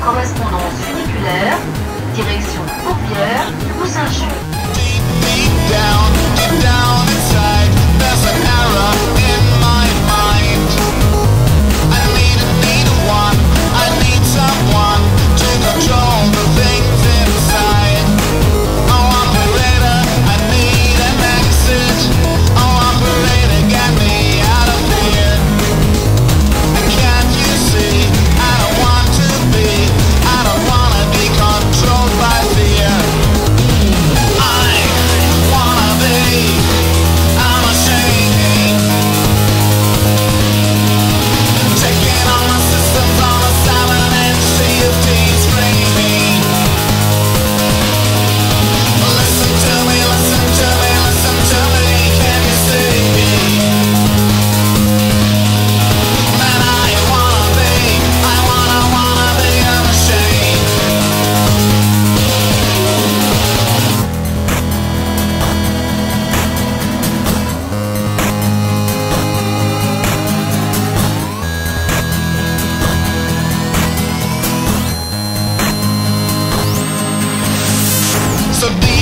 correspondance funiculaire, direction Courbière ou Saint-Just. so deep.